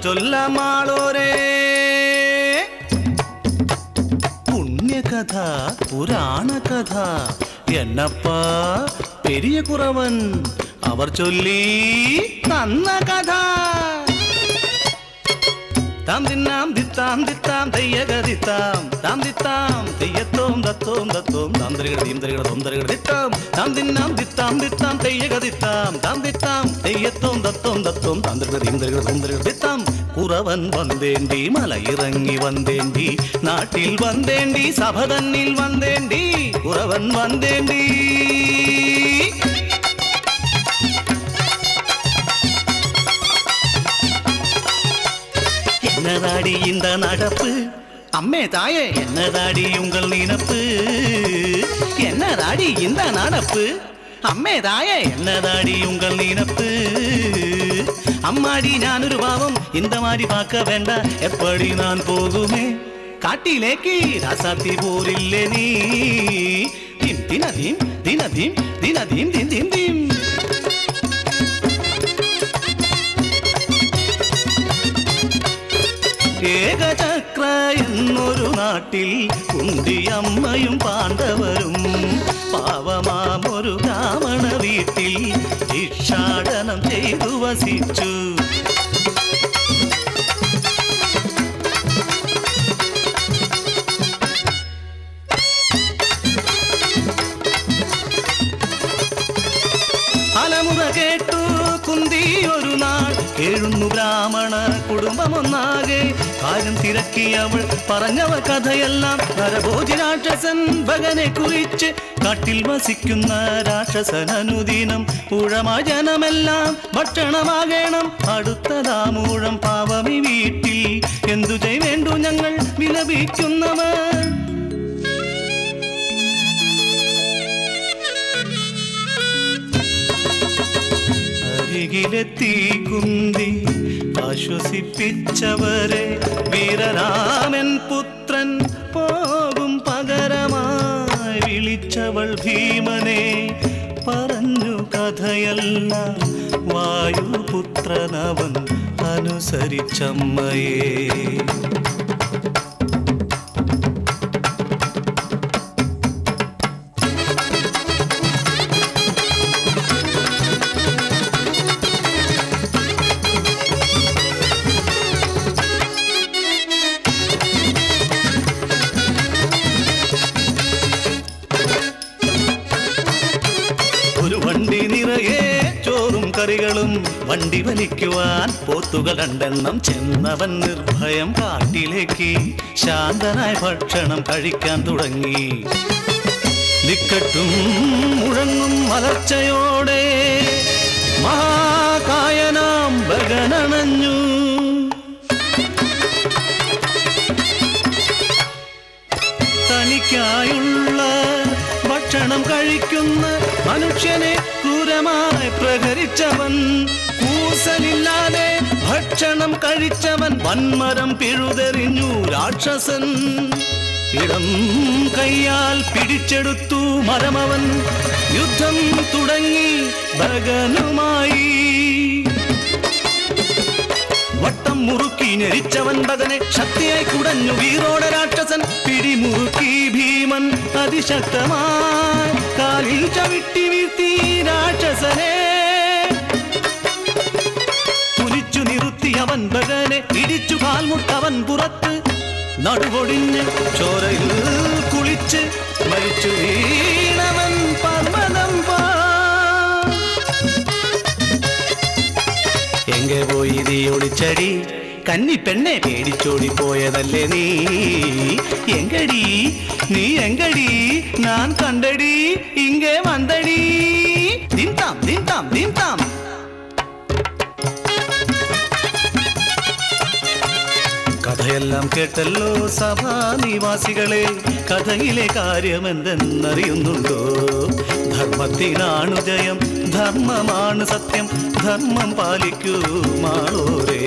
சொல்ல மாளோரே. புண்ணிய கதா புராண கதா. என்னப்பா பெரிய குறவன். அவர் சொல்லி தன்ன கதா. தாம் தின்னாம் தித்தாம் தித்தாம் தையகதித்தாம் தாம் தித்தாம் தையத்தோம் தத்தோம் தத்தோம். தருகிறது இந்த தருகிறது ஒன் தருகிறது தித்தாம் தாம் தின்னாம் தித்தாம். தித்தாம் தெய்யக தித்தாம். தாம் வந்தேண்டி மலை வந்தேண்டி நாட்டில் வந்தேண்டி சபதன்னில் வந்தேண்டி குறவன் வந்தேண்டி. என்னதாடி இந்த நடப்பு? அம்மே தாயே. என்னதாடியும் என்னதாடி இந்த நடப்பு അമ്മേ തായേ എന്നതാടി ഉങ്കൾ നീനപ്പ് അമ്മാടി ഞാനൊരു പാവം இந்த மாதிரி பார்க்க வேண்டாம் எப்படி நான் போகுமே കാട്ടിലേക്ക് രാസാത്തി പോരില്ലേ നീ ദിം ദിനദീം ദിനദീം ദിനദീം ദിം ദിം ദിം ഏകചക്ര എന്നൊരു നാട്ടിൽ കുന്തിയമ്മയും പാണ്ഡവരും వసిచ్చు അലമുറ കേട്ടു. കുന്തി ഒരു നാൾ എഴുന്നു ബ്രാഹ്മണ കുടുംബമൊന്നാകെ. കാര്യം തിരക്കി അവൾ പറഞ്ഞവ കഥയെല്ലാം. നരഭോജി രാക്ഷസൻ ഭഗനെ കുറിച്ച് കാട്ടിൽ വസിക്കുന്ന രാക്ഷസൻ അനുദിനം ഊഴമാ ജനമെല്ലാം ഭക്ഷണമാകണം. അടുത്തതാ മൂഴം പാവമി വീട്ടിൽ. എന്തു ചെയ്യേണ്ടു ഞങ്ങൾ വിലപിക്കുന്നവർ? അരികിലെത്തി കുന്തി ആശ്വസിപ്പിച്ചവരെ വീരരാമൻ പുത്രൻ പോകും പകരമായി വിളിച്ചവൾ ഭീമനെ പറഞ്ഞു കഥയല്ല. വായുപുത്രനവൻ അനുസരിച്ചമ്മയെ. കറികളും വണ്ടി വലിക്കുവാൻ പോത്തുകൾ രണ്ടെണ്ണം ചെന്നവൻ നിർഭയം കാട്ടിലേക്ക് ശാന്തനായ ഭക്ഷണം കഴിക്കാൻ തുടങ്ങി. നിക്കട്ടും മുഴങ്ങും മലർച്ചയോടെ മഹാകായനാം ഭഗനണഞ്ഞു തനിക്കായുള്ള ഭക്ഷണം കഴിക്കുന്ന മനുഷ്യനെ ക്രൂരമായി പ്രഹരിച്ചവൻ കൂസലില്ലാതെ ഭക്ഷണം കഴിച്ചവൻ വൻമരം പിഴുതെറിഞ്ഞു രാക്ഷസൻ. ഇടം കൈയാൽ പിടിച്ചെടുത്തു മരമവൻ യുദ്ധം തുടങ്ങി ഭഗനുമായി. വട്ടം മുറുക്കി ഞെരിച്ചവൻ ഭഗനെ ശക്തിയായി കുടഞ്ഞു വീറോടെ രാക്ഷസൻ പിടിമുറുക്കി ഭീമൻ അതിശക്തമായി. കാലിൽ ചവിട്ടി വീഴ്ത്തി രാക്ഷസനെ. കുലിച്ചു നിറുത്തി അവൻ ബകനെ ഇടിച്ചു കാൽമുട്ടവൻ പുറത്ത്. നടുവൊടിഞ്ഞ് ചോരയിൽ കുളിച്ച് മരിച്ചു വീണവൻ പർവതം എങ്കെ പോയി നീ ഒളിച്ചടി. കന്നി പെണ്ണെ പേടിച്ചോടി പോയതല്ലേ നീ? എങ്കടി നീ എങ്കടി നാൻ കണ്ടടി ഇങ്ങേ വന്നടി. തിന്താം തിന്താം തിന്താം കഥയെല്ലാം കേട്ടല്ലോ സഭാനിവാസികളെ. കഥയിലെ കാര്യം എന്തെന്നറിയുന്നുണ്ടോ ധർമ്മത്തിനാണു ജയം ധർമ്മമാണ് സത്യം ധർമ്മം പാലിക്കൂ മാളോരേ